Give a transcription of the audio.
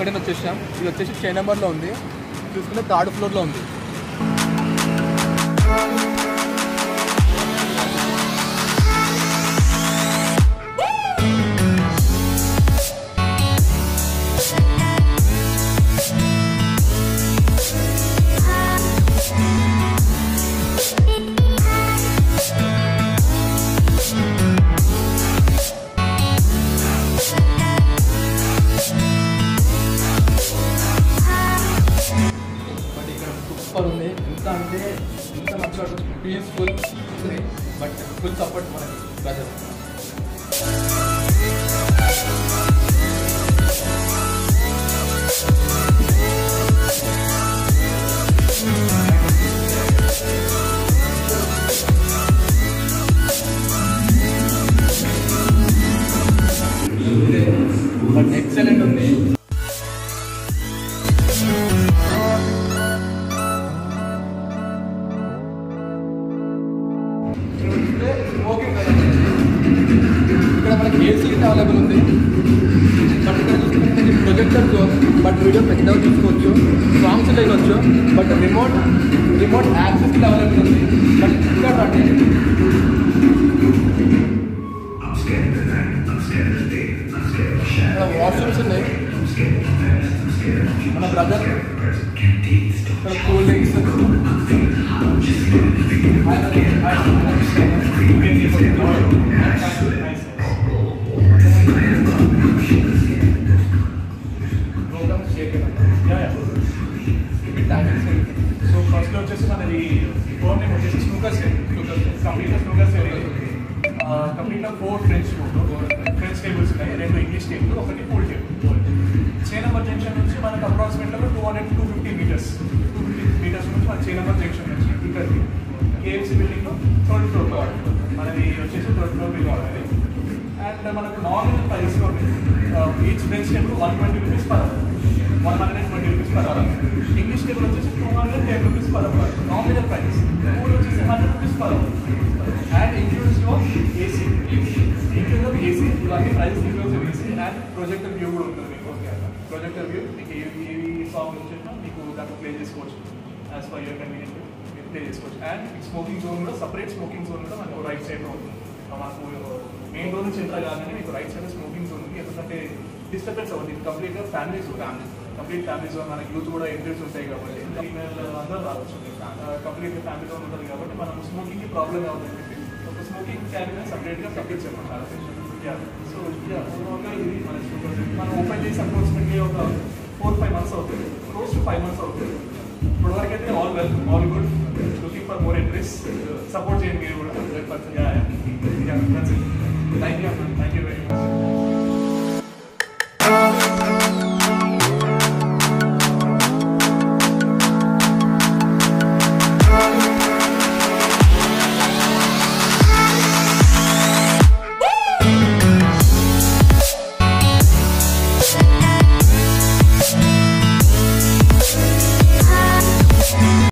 ఇక్కడే వచ్చేసాం ఇది వచ్చేసి చే నెంబర్లో ఉంది. చూసుకుంటే థర్డ్ ఫ్లోర్లో ఉంది. ఉంది ఎంత అంటే ఎంత మంచిగా పీస్ఫుల్ ఉంది బట్ ఫుల్ సపోర్ట్ మనకి బ్రదర్ ఇక్కడ మనకి ఏసీ అవైలబుల్ ఉంది బట్ ఇక్కడ చూసుకుంటే ప్రొజెక్టర్ జోన్ బట్ వీడియో పెద్దగా చూసుకోవచ్చు సాంగ్స్ వినొచ్చు but remote remote access available ఉంది బట్ ఇక్కడ రండి I'm scared of the night. I'm scared so first వచ్చేసి మనది ఫోర్ నేమ్ వచ్చేసి స్నూకర్ సెట్ కంప్లీట్గా స్నూకర్ సెట్ కంప్లీట్గా ఫోర్ ఫ్రెంచ్ ఫ్రెంచ్ టేబుల్స్ ఉన్నాయి రెండు ఇంగ్లీష్ టేబుల్ ఒకటి పూల్ టేబుల్ చే నెంబర్ జంక్షన్ నుంచి మనకు అప్రాక్సిమేట్గా two hundred two fifty metres two fifty metres నుంచి మన చే జంక్షన్ నుంచి ఇక్కడికి కేఎంసీ బిల్డింగ్లో థర్డ్ ఫ్లోర్ కావాలి మనది వచ్చేసి థర్డ్ ఫ్లోర్ బిల్ కావాలి అండ్ మనకు నార్మల్ ప్రైస్లో each French table one twenty rupees per one hundred twenty rupees per hour English table వచ్చేసి two hundred ten rupees per hour nominal price food వచ్చేసి hundred rupees per hour and ఇంక్లూడ్స్లో AC include of AC ఇవన్నీ price includes AC and projector view కూడా ఉంటుంది మీకు. Projector view మీకు ఏవి ఏవి song వచ్చినా మీకు దాంట్లో ప్లే చేసుకోవచ్చు. యాజ్ పర్ యువర్ కన్వీనియంట్ మీరు ప్లే చేసుకోవచ్చు. అండ్ స్మోకింగ్ జోన్ కూడా సపరేట్ స్మోకింగ్ జోన్ కూడా మనకు రైట్ సైడ్లో ఉంటుంది. మనకు మెయిన్ రోజు నుంచి ఎంటర్ కాగానే మీకు రైట్ సైడ్ స్మోకింగ్ జోన్ ఉంది ఎందుకంటే డిస్టర్బెన్స్ అవుతుంది ఇది కంప్లీట్గా family zone complete family zone మనకి యూత్ కూడా ఎంట్రీస్ ఉంటాయి కాబట్టి ఫీమేల్ అందరూ రావచ్చు కంప్లీట్గా ఫ్యామిలీ జోన్ ఉంటుంది కాబట్టి మనం స్మోకింగ్కి ప్రాబ్లమ్ అవుతుంది ఒక స్మోకింగ్ క్యాబినెట్ సపరేట్గా సపరేట్ చెప్పంటారు సో ఓవరాల్గా ఇది మన smoker set. మనం ఓపెన్ చేసి అప్రోక్సిమేట్లీ ఒక ఫోర్ ఫైవ్ మంత్స్ అవుతుంది క్లోజ్ టు ఫైవ్ మంత్స్ అవుతుంది ఇప్పుడు వరకు అయితే all well all good looking for more interest support చేయండి మీరు